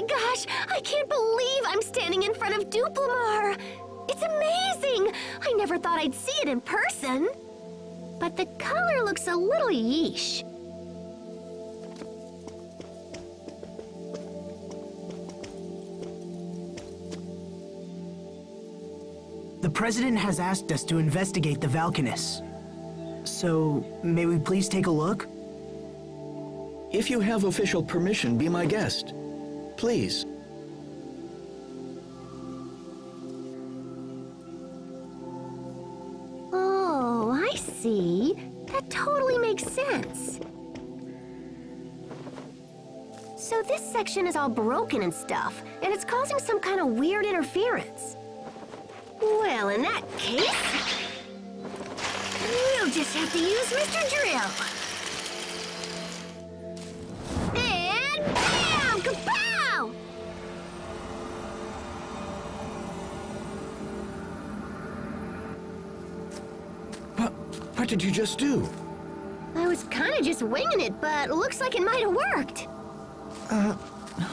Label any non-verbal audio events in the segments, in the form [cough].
my gosh! I can't believe I'm standing in front of Duplimar! It's amazing! I never thought I'd see it in person. But the color looks a little yeesh. The President has asked us to investigate the valkines. So, may we please take a look? If you have official permission, be my guest. Please. Oh, I see. That totally makes sense. So this section is all broken and stuff, and it's causing some kind of weird interference. Well, in that case, we'll just have to use Mr. Drill. What did you just do? I was kind of just winging it, but looks like it might have worked. Uh,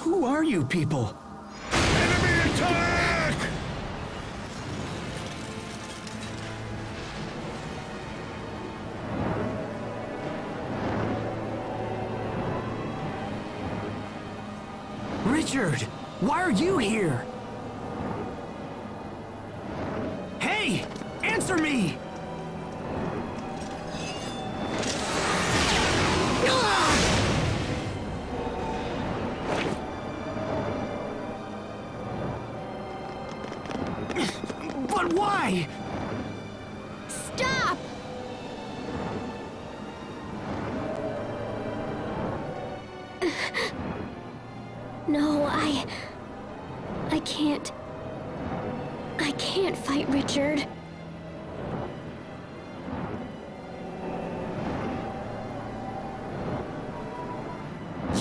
who are you people? Enemy attack! Richard! Why are you here? Hey! Answer me! But why? Stop! [sighs] No, I... I can't... I can't fight Richard.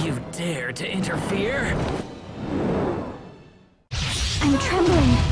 You dare to interfere? I'm trembling.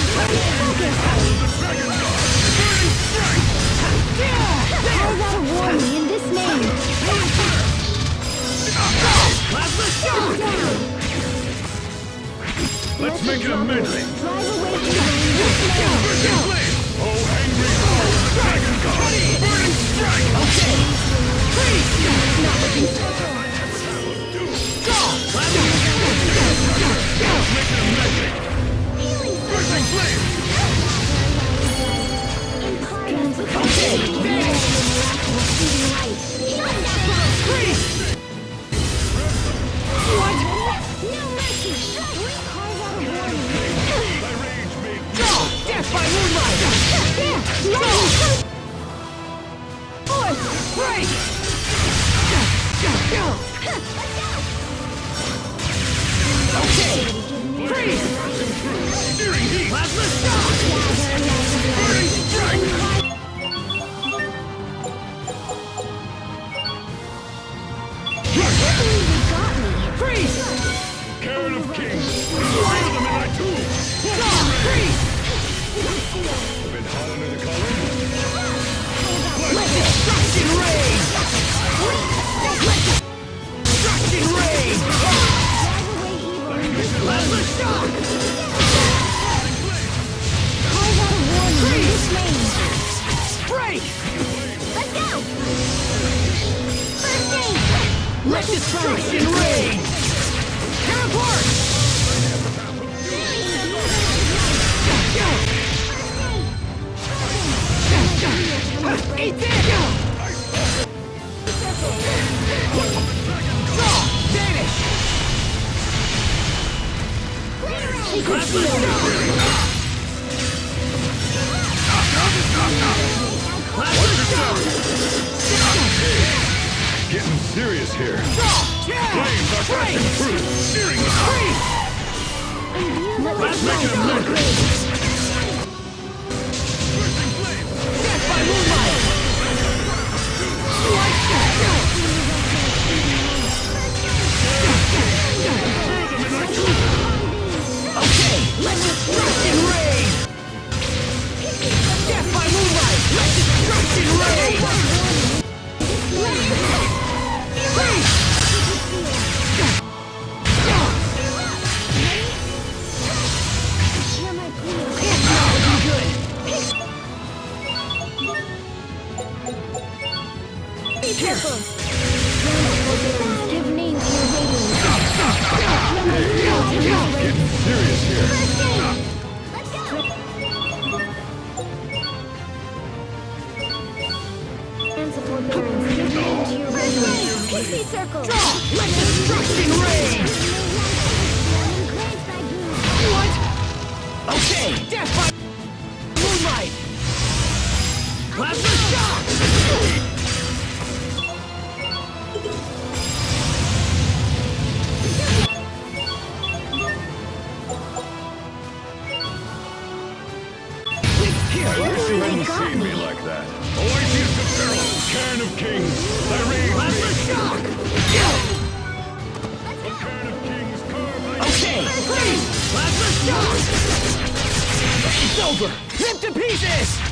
a warning in this name. Let's make it a medley! Drive away from the Oh, angry foe! Dragon God! Burning strike! Rage the? Let destruction reign! Let aid! Let destruction reign! Tear! Eat this! Draw! Vanish! Plasma shock! getting serious here. Flames are break, catching fruit, searing the Let's make it a murder! this year. Principal Baron, into your regular. Pixie circle! this!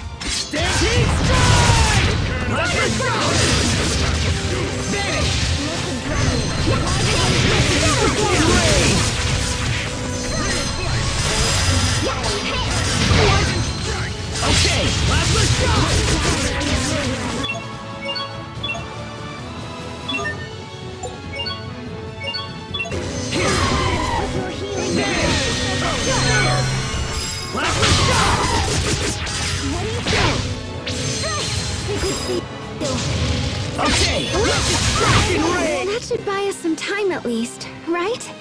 Okay, let's just rock and rig! That should buy us some time at least, right?